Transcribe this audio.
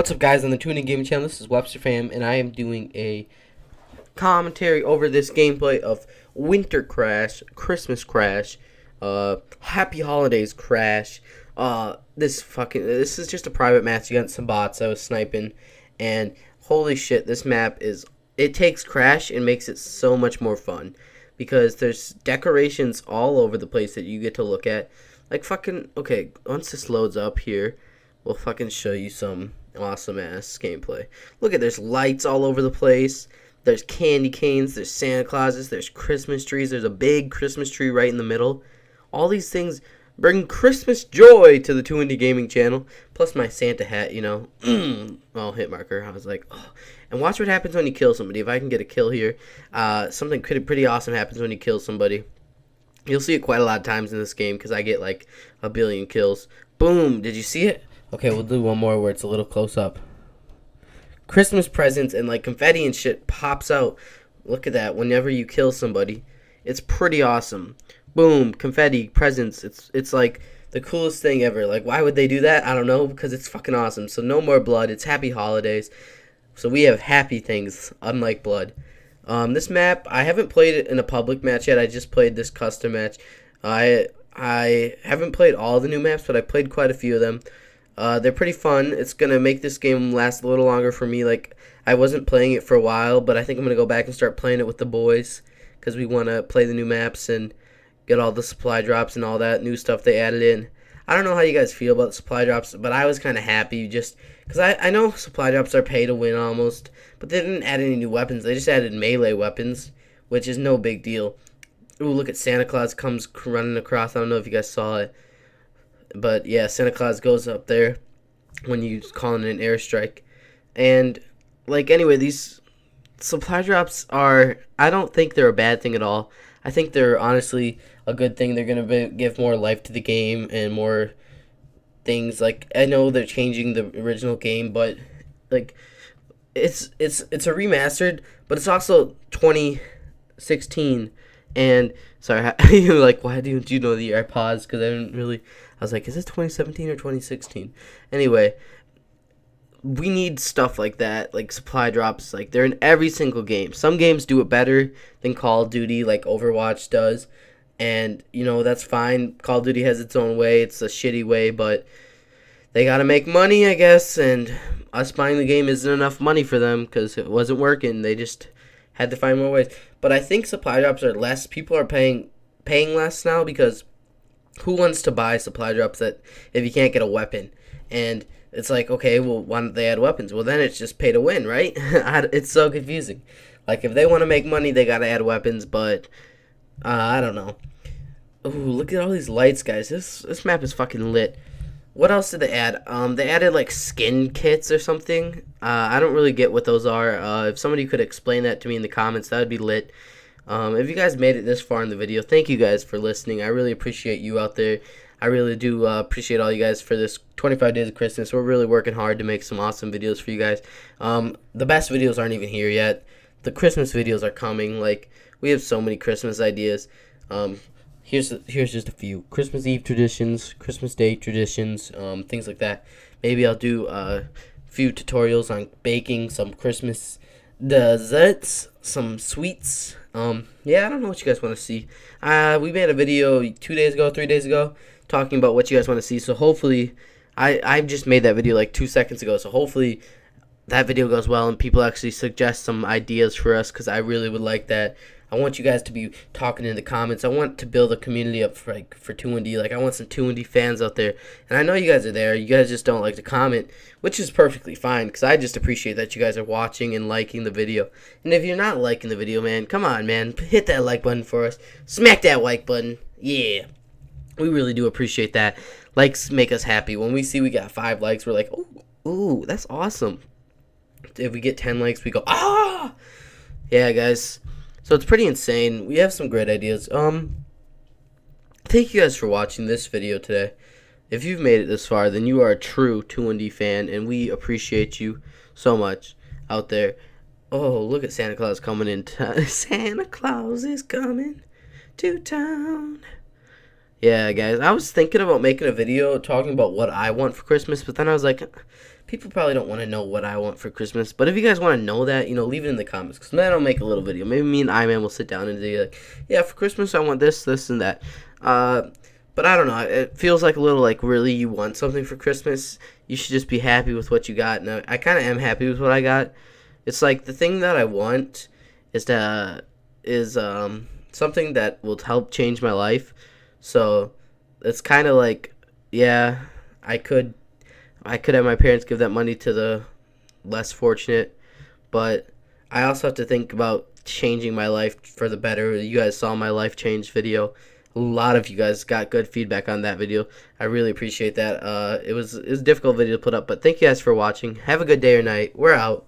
What's up, guys, on the 21D Gaming channel? This is Websterfam, and I am doing a commentary over this gameplay of Winter Crash, Christmas Crash, uh, Happy Holidays Crash. Uh, this fucking this is just a private match against some bots I was sniping, and holy shit, this map is it takes Crash and makes it so much more fun because there's decorations all over the place that you get to look at. Like fucking okay, once this loads up here, we'll fucking show you some awesome ass gameplay. Look at there's lights all over the place. There's candy canes, there's Santa Clauses, there's Christmas trees, there's a big Christmas tree right in the middle. All these things bring Christmas joy to the 21D Gaming channel. Plus my Santa hat, you know. oh, hit marker. I was like, oh. And watch what happens when you kill somebody. If I can get a kill here, uh, something pretty, pretty awesome happens when you kill somebody. You'll see it quite a lot of times in this game because I get like a billion kills. Boom! Did you see it? Okay, we'll do one more where it's a little close up. Christmas presents and like confetti and shit pops out. Look at that. Whenever you kill somebody, it's pretty awesome. Boom, confetti, presents. It's it's like the coolest thing ever. Like why would they do that? I don't know because it's fucking awesome. So no more blood. It's happy holidays. So we have happy things unlike blood. Um, this map I haven't played it in a public match yet. I just played this custom match. I I haven't played all the new maps, but I played quite a few of them. Uh, they're pretty fun. It's gonna make this game last a little longer for me. Like I wasn't playing it for a while, but I think I'm gonna go back and start playing it with the boys because we want to play the new maps and get all the supply drops and all that new stuff they added in. I don't know how you guys feel about supply drops, but I was kind of happy just because I, I know supply drops are pay to win almost, but they didn't add any new weapons. They just added melee weapons, which is no big deal. Ooh, look at Santa Claus comes running across. I don't know if you guys saw it. But yeah, Santa Claus goes up there when you call in an airstrike. And like anyway, these supply drops are I don't think they're a bad thing at all. I think they're honestly a good thing. They're going to give more life to the game and more things like I know they're changing the original game, but like it's it's it's a remastered, but it's also 2016 and sorry, you're like why do you know the year? I paused because I didn't really. I was like, is this 2017 or 2016? Anyway, we need stuff like that, like supply drops. Like they're in every single game. Some games do it better than Call of Duty, like Overwatch does, and you know that's fine. Call of Duty has its own way. It's a shitty way, but they gotta make money, I guess. And us buying the game isn't enough money for them because it wasn't working. They just had to find more ways. But I think supply drops are less. People are paying paying less now because who wants to buy supply drops that if you can't get a weapon? And it's like, okay, well, why don't they add weapons? Well, then it's just pay to win, right? it's so confusing. Like, if they want to make money, they got to add weapons, but uh, I don't know. Ooh, look at all these lights, guys. This this map is fucking lit. What else did they add? Um, they added like skin kits or something. Uh, I don't really get what those are. Uh, if somebody could explain that to me in the comments, that would be lit. Um, if you guys made it this far in the video, thank you guys for listening. I really appreciate you out there. I really do uh, appreciate all you guys for this 25 days of Christmas. We're really working hard to make some awesome videos for you guys. Um, the best videos aren't even here yet. The Christmas videos are coming. Like we have so many Christmas ideas. Um, here's here's just a few Christmas Eve traditions, Christmas Day traditions, um, things like that. Maybe I'll do a few tutorials on baking some Christmas desserts, some sweets. Um, yeah, I don't know what you guys want to see. Uh, we made a video two days ago, three days ago, talking about what you guys want to see. So hopefully, I I just made that video like two seconds ago. So hopefully, that video goes well and people actually suggest some ideas for us because I really would like that. I want you guys to be talking in the comments. I want to build a community up for like for 2D. Like I want some 2D fans out there. And I know you guys are there. You guys just don't like to comment, which is perfectly fine cuz I just appreciate that you guys are watching and liking the video. And if you're not liking the video, man, come on, man. Hit that like button for us. Smack that like button. Yeah. We really do appreciate that. Likes make us happy. When we see we got 5 likes, we're like, "Ooh, ooh, that's awesome." If we get 10 likes, we go, "Ah!" Yeah, guys. So it's pretty insane. We have some great ideas. Um, thank you guys for watching this video today. If you've made it this far, then you are a true 2D fan, and we appreciate you so much out there. Oh, look at Santa Claus coming in. Santa Claus is coming to town. Yeah, guys, I was thinking about making a video talking about what I want for Christmas, but then I was like, people probably don't want to know what I want for Christmas. But if you guys want to know that, you know, leave it in the comments. Because then I'll make a little video. Maybe me and Iman will sit down and be like, yeah, for Christmas I want this, this, and that. Uh, but I don't know. It feels like a little like really you want something for Christmas. You should just be happy with what you got. And I, I kind of am happy with what I got. It's like the thing that I want is to is um something that will help change my life. So it's kind of like yeah, I could I could have my parents give that money to the less fortunate, but I also have to think about changing my life for the better. You guys saw my life change video. A lot of you guys got good feedback on that video. I really appreciate that. Uh, it was it was a difficult video to put up, but thank you guys for watching. Have a good day or night. We're out.